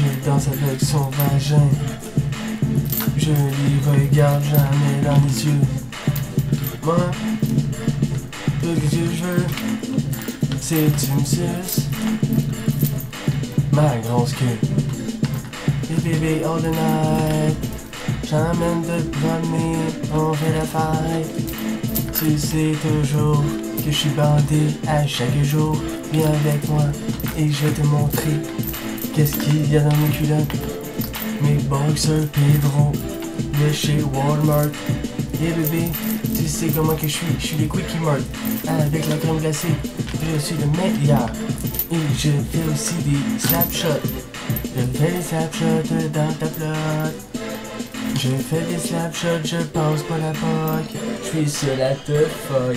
je danse avec son vagin. Je lui regarde jamais dans les yeux. Moi, ce que je veux, c'est tu me suces ma grosse queue. Et bébé all the night, j'emmène de promener, on fait la fête. Tu sais toujours que je suis bandé à chaque jour. Viens avec moi et je vais te montrer qu'est-ce qu'il y a dans mes culottes? Mes boxers Pedro de chez Walmart. Et bébé, tu sais comment que je suis, je suis les Quickie Mart avec la crème glacée. Je suis le meilleur et je fais aussi des snapshots. Je fais des snapshots dans ta flotte. Je fais des snapshots, je pense pas la poque. Je suis seul à te fuck.